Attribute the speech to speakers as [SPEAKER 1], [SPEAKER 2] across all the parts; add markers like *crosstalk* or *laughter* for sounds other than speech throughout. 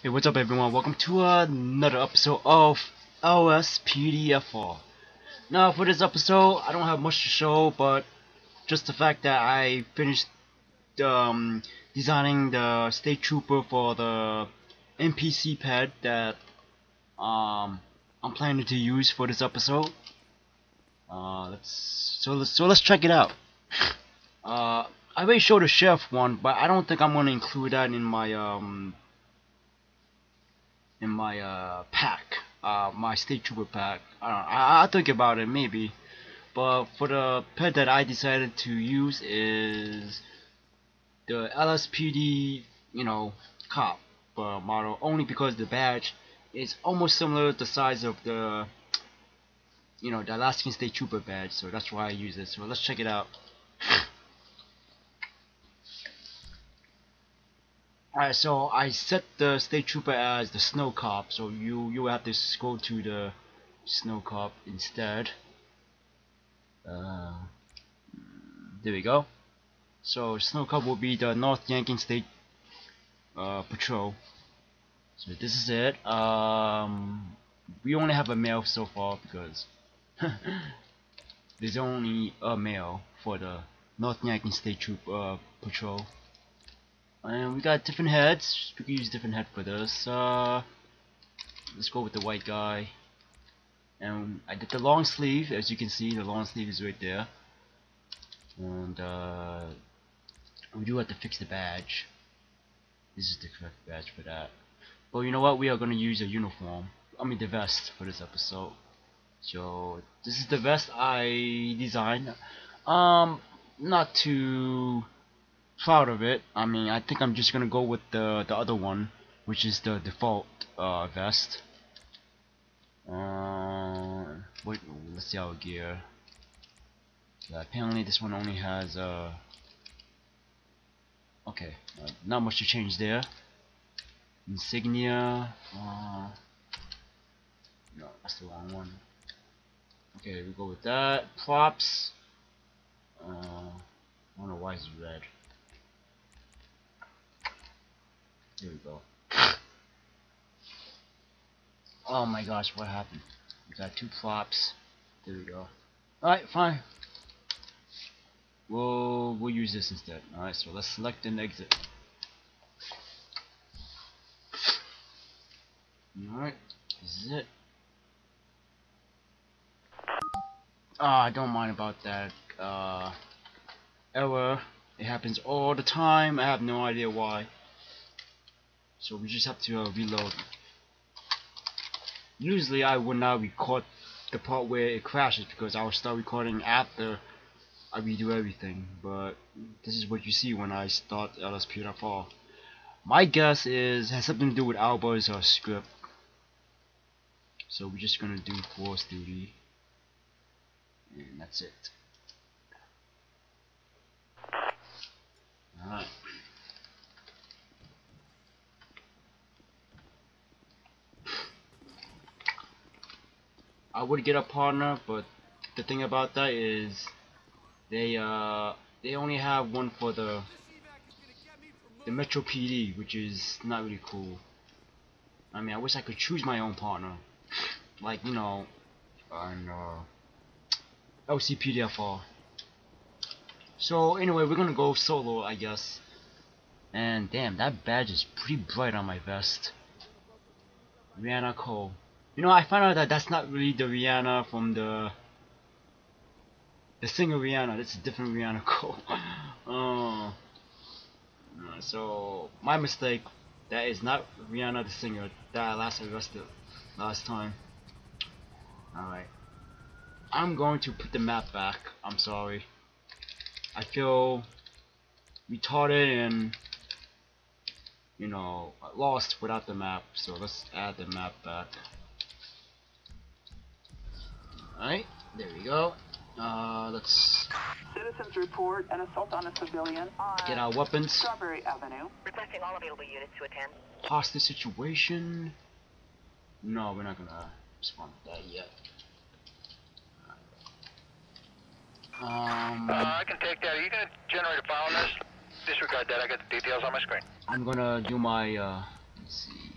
[SPEAKER 1] Hey, what's up everyone? Welcome to another episode of LSPDFR. Now, for this episode, I don't have much to show, but just the fact that I finished um, designing the State Trooper for the NPC ped that um, I'm planning to use for this episode. Uh, let's so let's so let's check it out. Uh, I already showed the chef one, but I don't think I'm gonna include that in my um in my uh pack, uh my State Trooper pack. I don't know, I I'll think about it maybe. But for the ped that I decided to use is the LSPD, you know, cop uh, model only because the badge is almost similar to the size of the you know the Alaskan State Trooper badge so that's why I use it so let's check it out Alright, so I set the state trooper as the snow cop, so you you have to go to the snow cop instead. Uh, there we go. So snow cop will be the North Yankton State uh, Patrol. So this is it. Um, we only have a male so far because *laughs* there's only a male for the North Yankton State Troop uh, Patrol. And we got different heads. We can use different head for this. Uh, let's go with the white guy. And I did the long sleeve, as you can see, the long sleeve is right there. And uh, we do have to fix the badge. This is the correct badge for that. But you know what? We are going to use a uniform. I mean the vest for this episode. So this is the vest I designed. Um, not too proud of it. I mean, I think I'm just gonna go with the the other one, which is the default uh, vest. Uh, wait, let's see our gear. Yeah, apparently this one only has uh. Okay, uh, not much to change there. Insignia. Uh, no, that's the wrong one. Okay, we go with that. Props. Uh, I don't know why it's red. Here we go. Oh my gosh, what happened? We got two flops. There we go. Alright, fine. We'll we'll use this instead. Alright, so let's select and exit. Alright, this is it. Ah, I don't mind about that uh, error. It happens all the time. I have no idea why. So we just have to uh, reload. Usually I would not record the part where it crashes because I will start recording after I redo everything. But this is what you see when I start LSPDFR. My guess is has something to do with Albo's uh, script. So we're just gonna do force duty, and that's it. Alright. I would get a partner, but the thing about that is they uh they only have one for the the Metro PD, which is not really cool. I mean, I wish I could choose my own partner, like you know, on uh, LCPDFR. So anyway, we're gonna go solo, I guess. And damn, that badge is pretty bright on my vest. Rihanna Cole. You know, I found out that that's not really the Rihanna from the the singer Rihanna. That's a different Rihanna *laughs* Cole. oh. Uh, uh, so my mistake. That is not Rihanna the singer that I last arrested last time. Alright. I'm going to put the map back. I'm sorry. I feel retarded and you know lost without the map so let's add the map back alright there we go uh, let's
[SPEAKER 2] Citizens report an assault on a civilian on
[SPEAKER 1] get our weapons
[SPEAKER 2] Strawberry Avenue.
[SPEAKER 3] Requesting all available units to attend.
[SPEAKER 1] hostage situation no we're not gonna respond to that yet um,
[SPEAKER 4] Uh, I can take that. Are you gonna generate a file on this? Disregard that. I got the details on my screen.
[SPEAKER 1] I'm gonna do my uh let's see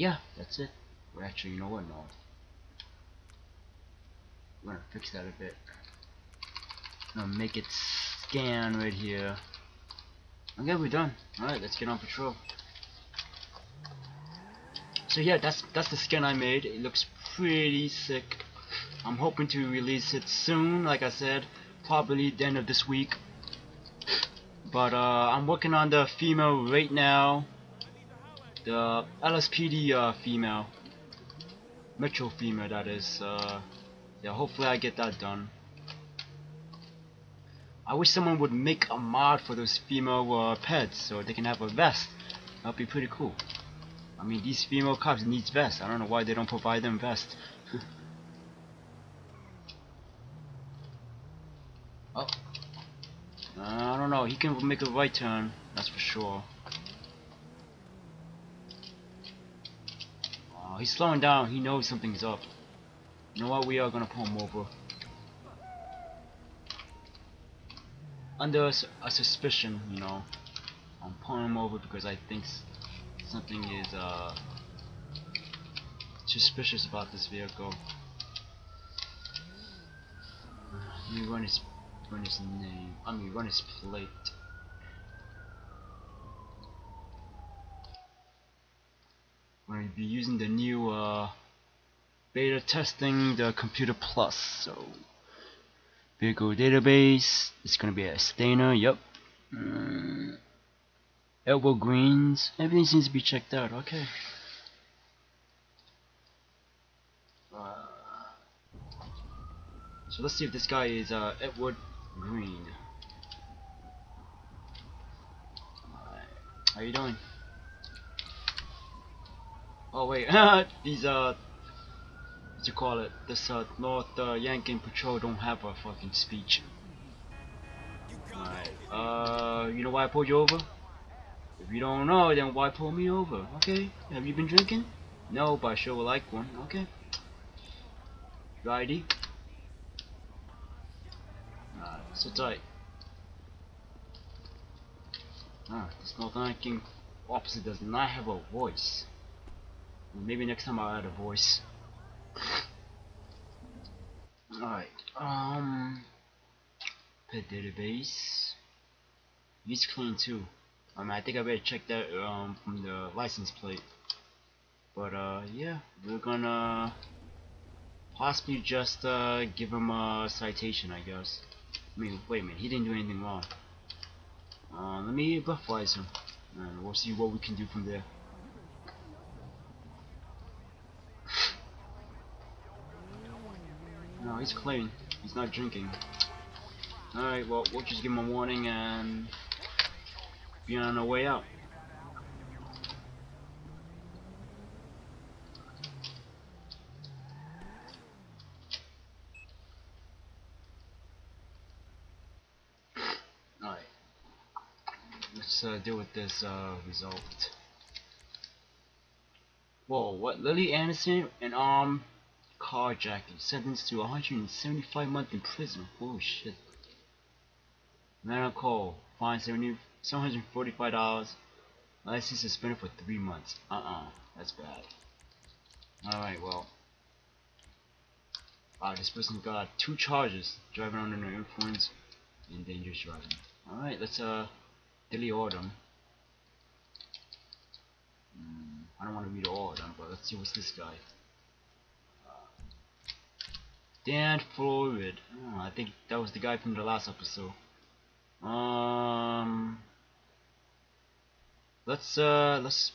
[SPEAKER 1] yeah, that's it. Or actually, you know what? No. We're gonna fix that a bit. I'm gonna make it scan right here. Okay, we're done. Alright, let's get on patrol. So yeah, that's that's the skin I made. It looks pretty sick. I'm hoping to release it soon, like I said, probably the end of this week. But uh, I'm working on the female right now. The LSPD uh, female. Metro female, that is. Uh, yeah, hopefully I get that done. I wish someone would make a mod for those female uh, peds so they can have a vest. That'd be pretty cool. I mean, these female cops need vests. I don't know why they don't provide them vests. *laughs* oh. Uh, I don't know. He can make a right turn. That's for sure. Oh, he's slowing down. He knows something's up. You know what? We are gonna pull him over. Under a, a suspicion, you know. I'm pulling him over because I think something is uh, suspicious about this vehicle. Let me run his run his name. I mean run his plate. To be using the new uh, beta testing the computer plus so. Vehicle database it's gonna be a Stanier yep. Mm. elbow greens everything seems to be checked out okay. Uh, so let's see if this guy is uh, Edward Green. How you doing oh wait *laughs* these uh what you call it, this uh, North uh, Yankton Patrol don't have a fucking speech. Alright, uh, you know why I pulled you over? If you don't know, then why pull me over? Okay, have you been drinking? No, but I sure would like one. Okay. Your ID? Alright, sit tight. Ah, this North Yankton officer does not have a voice. Maybe next time I'll add a voice. Alright, um, ped database. He's clean too. I mean, I think I better check that um from the license plate. But uh, yeah, we're gonna possibly just uh give him a citation, I guess. I mean, wait a minute, he didn't do anything wrong. Uh, let me buffalize him, and we'll see what we can do from there. No, he's clean. He's not drinking. Alright, well, we'll just give him a warning and be on our way out. Alright. Let's uh, deal with this uh, result. Whoa, what? Lily Anderson and um carjacking, sentenced to 175 months in prison. Holy shit. Man call, fine 70, $745, license suspended for 3 months. Uh-uh, that's bad. Alright, well. Wow, this person got two charges, driving under the influence and dangerous driving. Alright, let's uh, delete of them. Mm, I don't want to read all of them, but let's see what's this guy. Dan Floyd. Oh, I think that was the guy from the last episode. Um, let's uh, let's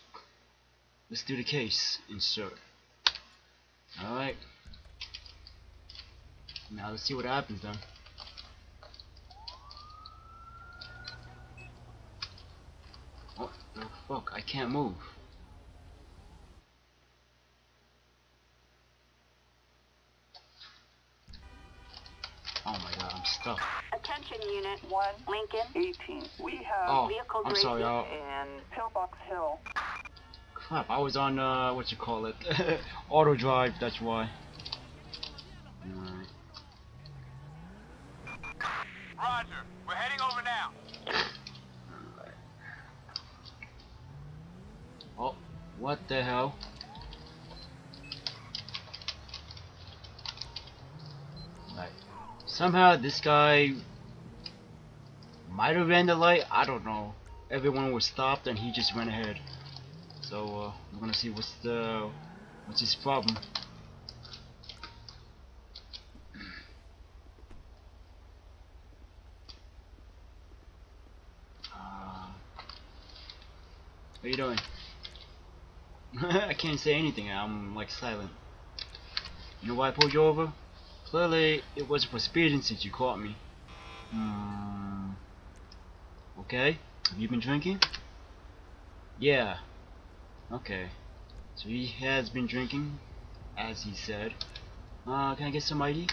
[SPEAKER 1] let's do the case. Insert. All right. Now let's see what happens then. What the fuck? I can't move. Oh my god, I'm stuck.
[SPEAKER 3] Attention Unit 1, Lincoln.
[SPEAKER 2] 18. We have
[SPEAKER 1] Oh,
[SPEAKER 3] Vehicle
[SPEAKER 1] I'm sorry,
[SPEAKER 3] Draven.
[SPEAKER 1] y'all.
[SPEAKER 2] and Pillbox Hill.
[SPEAKER 1] Crap, I was on, uh, what you call it? *laughs* Auto drive, that's why. Alright.
[SPEAKER 4] Roger. We're heading over now.
[SPEAKER 1] Oh, what the hell? Somehow this guy might have ran the light. I don't know. Everyone was stopped and he just went ahead. So uh, we're gonna see what's the what's his problem. Uh, what are you doing? *laughs* I can't say anything. I'm like silent. You know why I pulled you over? Clearly, it wasn't for speeding since you caught me. Hmm. Okay. Have you been drinking? Yeah. Okay. So he has been drinking, as he said. Uh, can I get some ID?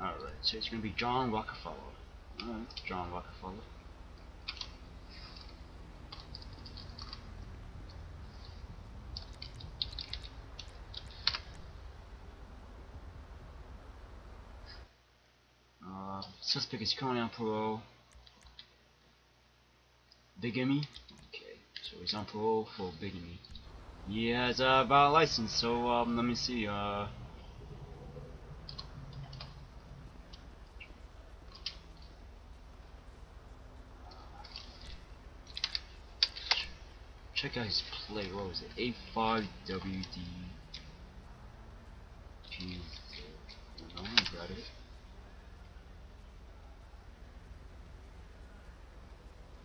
[SPEAKER 1] Alright, so it's gonna be John Rockefeller. Alright, John Rockefeller. Uh, suspect is currently on parole. Bigamy? Okay, so he's on parole for bigamy. He has a valid license, so um, let me see. Uh, check out his plate. What was it? A5WD. G. No, I got it.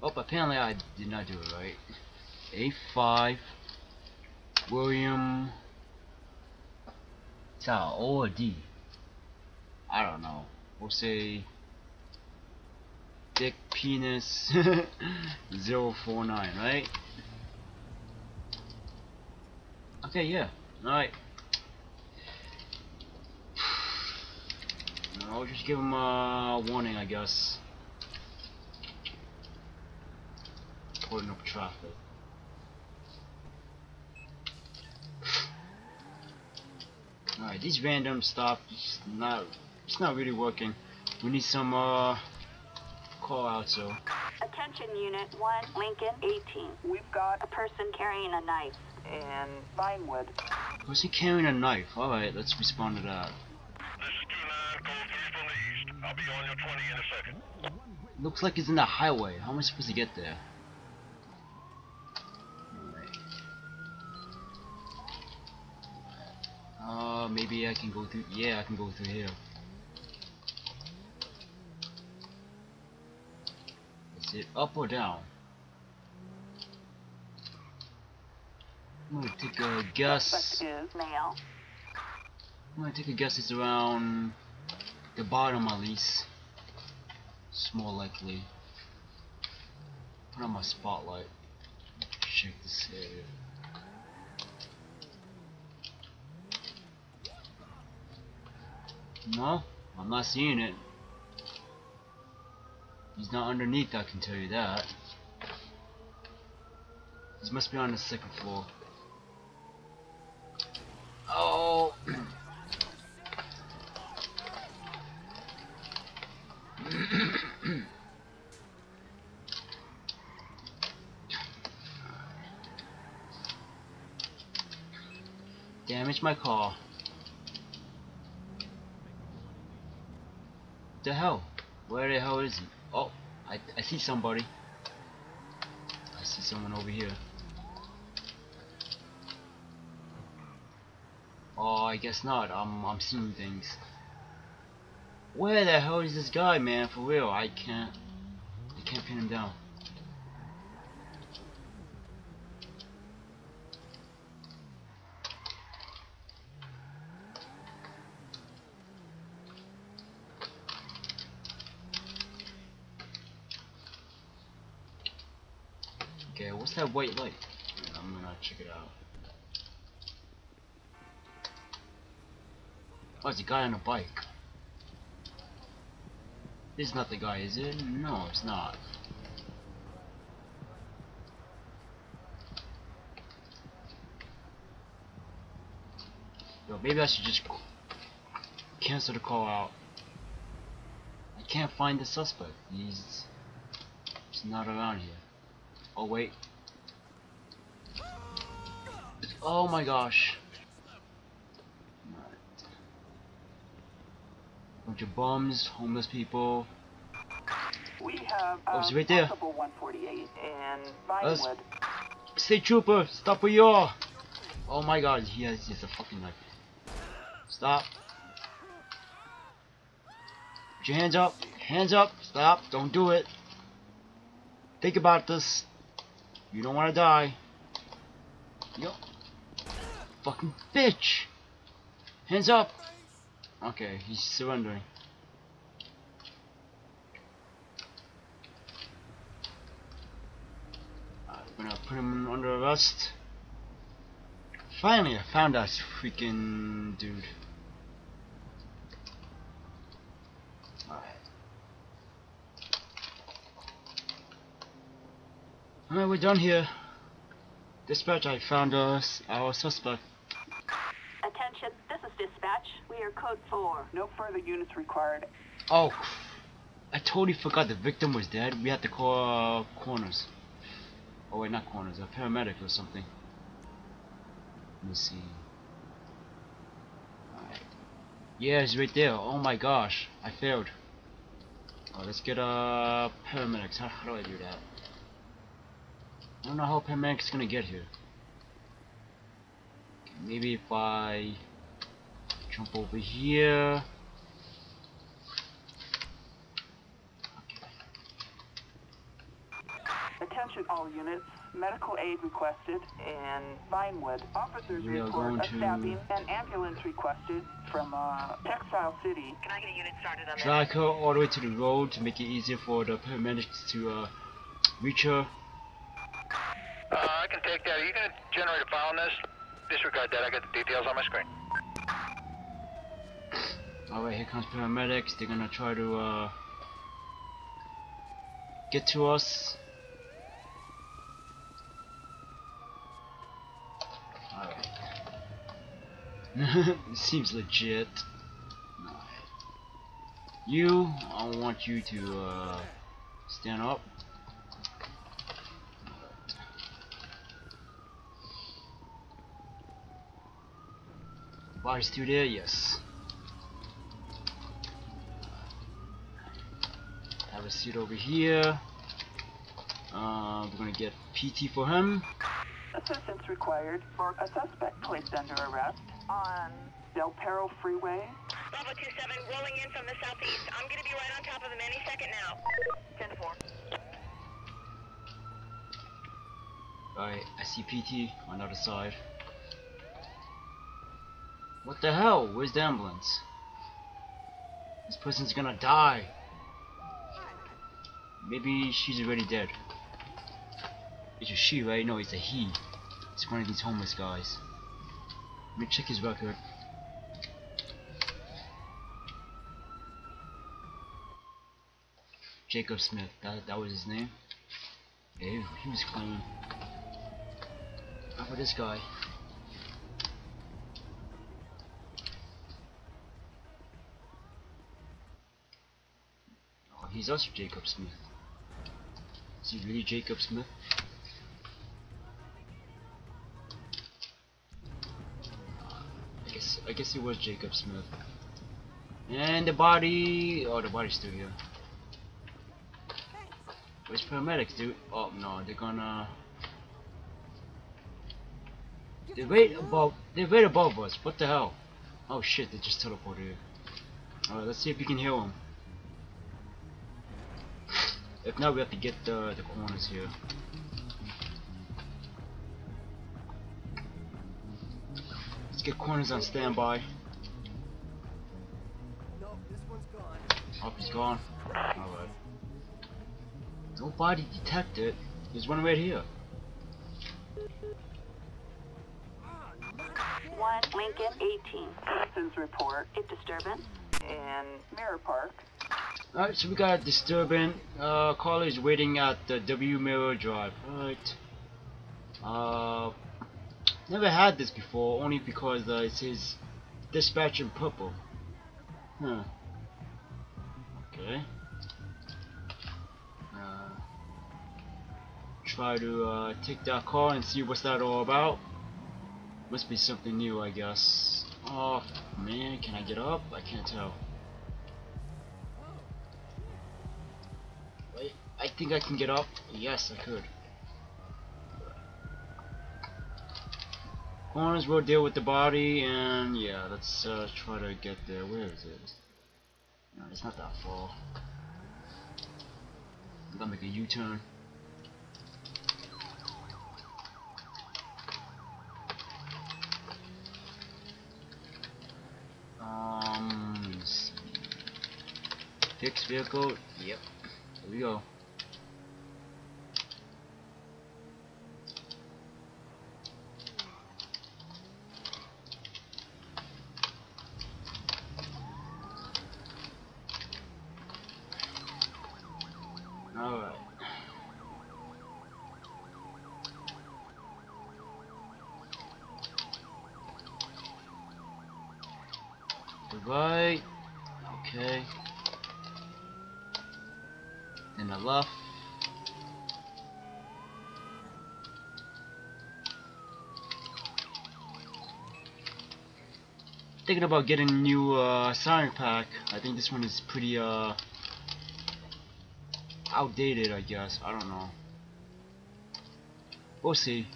[SPEAKER 1] Oh, apparently I did not do it right. A5 William It's a O or D? I don't know. We'll say Dick Penis *laughs* 049, right? Okay, yeah. Alright. I'll just give him a warning, I guess. Holding up traffic. Alright, these random stuff is not it's not really working. We need some uh call out so
[SPEAKER 3] Attention Unit 1, Lincoln 18.
[SPEAKER 2] We've got
[SPEAKER 3] A person carrying a knife.
[SPEAKER 2] in Vinewood.
[SPEAKER 1] was he carrying a knife? Alright, let's respond to that.
[SPEAKER 4] This is 2-9, 3 from the east. I'll be on your 20 in a second.
[SPEAKER 1] Looks like he's in the highway. How am I supposed to get there? Uh, maybe I can go through. Yeah, I can go through here. Is it up or down? I'm gonna take a guess. I'm gonna take a guess. It's around the bottom at least. It's more likely. Put on my spotlight. Check this area. No, I'm not seeing it. He's not underneath, I can tell you that. He must be on the second floor. Oh! *coughs* Damage my car. The hell? Where the hell is he? Oh, I, I see somebody. I see someone over here. Oh, I guess not. I'm I'm seeing things. Where the hell is this guy, man? For real, I can't. I can't pin him down. Okay, what's that white light? I'm gonna check it out. Oh, it's a guy on a bike. This is not the guy, is it? No, it's not. Yo, maybe I should just cancel the call out. I can't find the suspect. He's, he's not around here. Oh wait. Oh my gosh. Bunch of bums, homeless people.
[SPEAKER 2] We have
[SPEAKER 1] Oh,
[SPEAKER 2] uh,
[SPEAKER 1] it's right there.
[SPEAKER 2] possible 148 and
[SPEAKER 1] That's-
[SPEAKER 2] Vinewood.
[SPEAKER 1] Trooper, stop where you are! Oh my god, he has just a fucking knife. Stop. Put your hands up. Hands up. Stop. Don't do it. Think about this. You don't want to die. Yo. Fucking bitch. Hands up. Okay, he's surrendering. I'm gonna put him under arrest. Finally, I found that freaking dude. Alright. Alright, we're done here. Dispatch, I found us our suspect.
[SPEAKER 3] Attention, this is dispatch. We are code 4.
[SPEAKER 2] No further units required.
[SPEAKER 1] Oh, I totally forgot the victim was dead. We had to call uh, corners. Oh wait, not corners, a paramedic or something. Let me see. Alright. Yeah, it's right there. Oh my gosh, I failed. Oh, let's get uh paramedics. How, how do I do that? I don't know how paramedics gonna get here. Okay, maybe if I jump over here.
[SPEAKER 2] Attention all units. Medical aid requested in Vinewood. Officers
[SPEAKER 1] We are
[SPEAKER 2] report
[SPEAKER 1] going
[SPEAKER 2] a
[SPEAKER 1] to-
[SPEAKER 2] stabbing and ambulance requested from uh, Textile City.
[SPEAKER 3] Can I get a unit started on
[SPEAKER 1] drag her all the way to the road to make it easier for the paramedics to uh, reach her.
[SPEAKER 4] Uh, I can take that. Are you gonna generate a file on this? Disregard that. I got the details on my screen.
[SPEAKER 1] Alright, here comes paramedics. They're gonna try to uh, get to us. Alright. *laughs* Seems legit. You, I want you to uh, stand up. Body's still there? Yes. A seat over here. Uh, we're gonna get PT for him.
[SPEAKER 2] Assistance required for a suspect placed under arrest on Del Perro Freeway.
[SPEAKER 5] Bravo 27, rolling in from the southeast. I'm gonna be right on top of them any second now. 10-4.
[SPEAKER 1] Alright, I see PT on the other side. What the hell? Where's the ambulance? This person's gonna die. Maybe she's already dead. It's a she, right? No, it's a he. It's one of these homeless guys. Let me check his record. Jacob Smith, that, that was his name. Yeah, he, was clean. How about this guy? Oh, he's also Jacob Smith. Is he really Jacob Smith? I guess I guess he was Jacob Smith. And the body oh the body's still here. Where's paramedics, dude? Oh no, they're gonna They're right above they're right above us. What the hell? Oh shit, they just teleported here. Alright, let's see if we can heal them. If not, we have to get the, the corners here. Let's get corners on standby. Oh, he's gone. Alright. Nobody detected. There's one right here.
[SPEAKER 3] 1, Lincoln 18.
[SPEAKER 2] Citizens report
[SPEAKER 3] A disturbance.
[SPEAKER 2] in Mirror Park.
[SPEAKER 1] Alright, so we got a disturbing. Uh, caller is waiting at the W Mirror Drive. Alright. Uh, never had this before, only because uh, it says dispatch in purple. Huh. Okay. Uh, try to uh, take that call and see what's that all about. Must be something new, I guess. Oh man, can I get up? I can't tell. Think I can get up. Yes, I could. Corners will deal with the body, and yeah, let's uh, try to get there. Where is it? No, it's not that far. I'm gonna make a U-turn. Um. Fixed vehicle. Yep. Here we go. Alright. Right. Okay. And the left. Thinking about getting a new uh, pack. I think this one is pretty uh outdated, I guess. I don't know. We'll see.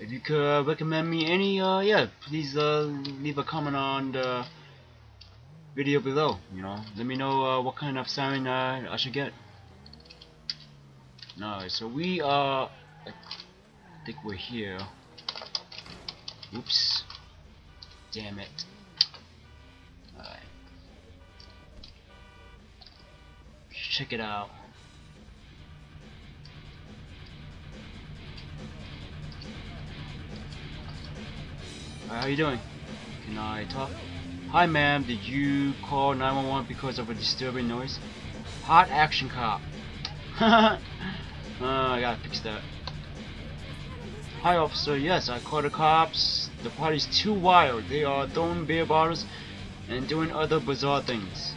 [SPEAKER 1] If you could uh, recommend me any, uh, yeah, please uh, leave a comment on the video below. You know, let me know uh, what kind of siren uh, I should get. Alright, so we are. I think we're here. Oops. Damn it. Alright. Check it out. How you doing? Can I talk? Hi ma'am, did you call 911 because of a disturbing noise? Hot action cop. *laughs* uh, I gotta fix that. Hi officer, yes, I called the cops. The party's too wild. They are throwing beer bottles and doing other bizarre things.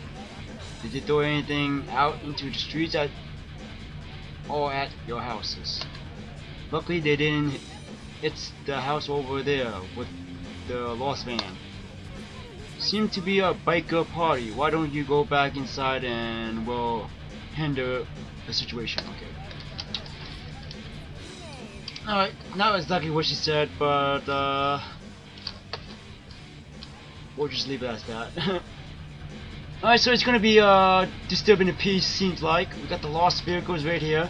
[SPEAKER 1] Did they throw anything out into the streets at or at your houses? Luckily they didn't. It's the house over there with the lost van. Seem to be a biker party. Why don't you go back inside and we'll handle the situation? Okay. Alright, not exactly what she said, but uh, we'll just leave it as that. *laughs* Alright, so it's gonna be uh, disturbing the peace, seems like. We got the lost vehicles right here.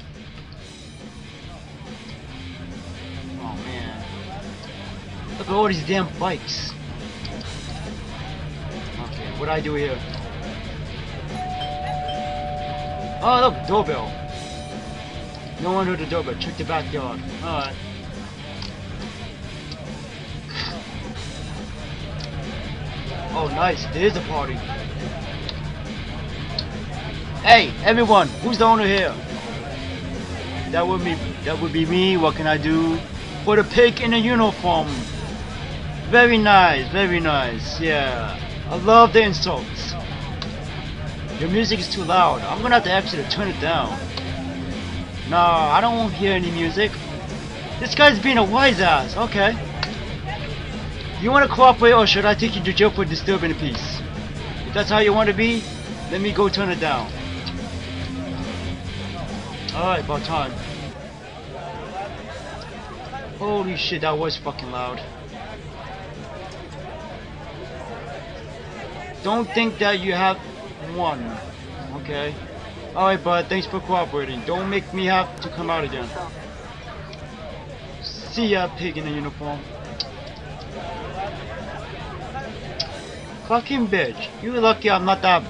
[SPEAKER 1] Look at all these damn bikes. Okay, what do I do here? Oh look, doorbell. No one heard the doorbell. Check the backyard. Alright. Oh nice, there's a party. Hey, everyone, who's the owner here? That would be that would be me. What can I do? For the pig in a uniform. Very nice, very nice. Yeah, I love the insults. Your music is too loud. I'm gonna have to actually turn it down. No, I don't want to hear any music. This guy's being a wise ass. Okay. You want to cooperate, or should I take you to jail for disturbing the peace? If that's how you want to be, let me go turn it down. Alright, about time. Holy shit, that was fucking loud. Don't think that you have one. Okay. Alright, bud, thanks for cooperating. Don't make me have to come out again. See ya, pig in a uniform. Fucking bitch. You lucky I'm not that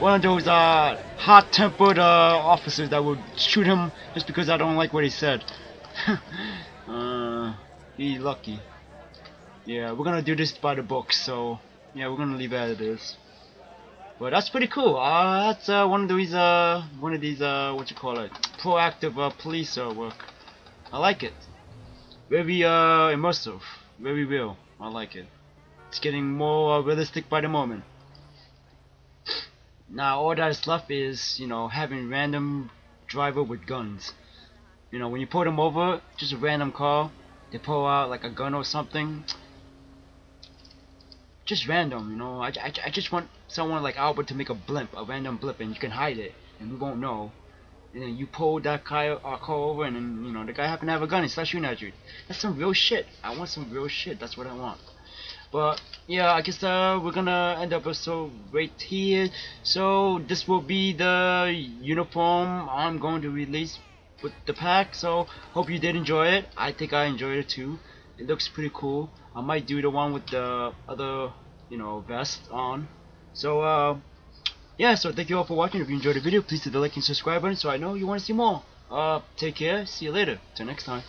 [SPEAKER 1] one of those uh hot-tempered uh officers that would shoot him just because I don't like what he said. *laughs* uh, be lucky. Yeah, we're gonna do this by the book, so yeah, we're gonna leave it as it is. But that's pretty cool. Uh, that's uh, one of these uh, one of these uh, what you call it, proactive uh, police uh, work. I like it. Very uh, immersive, very real. I like it. It's getting more uh, realistic by the moment. Now all that is left is, you know, having random driver with guns. You know, when you pull them over, just a random car, they pull out like a gun or something. Just random, you know. I, I, I just want someone like Albert to make a blimp, a random blip, and you can hide it. and we won't know. And then you pull that guy uh, car over, and then you know the guy happened to have a gun and start shooting at you. That's some real shit. I want some real shit. That's what I want. But yeah, I guess uh, we're gonna end up episode right here. So this will be the uniform I'm going to release with the pack. So hope you did enjoy it. I think I enjoyed it too. It looks pretty cool. I might do the one with the other, you know, vest on. So uh, yeah. So thank you all for watching. If you enjoyed the video, please hit the like and subscribe button so I know you want to see more. Uh, take care. See you later. Till next time.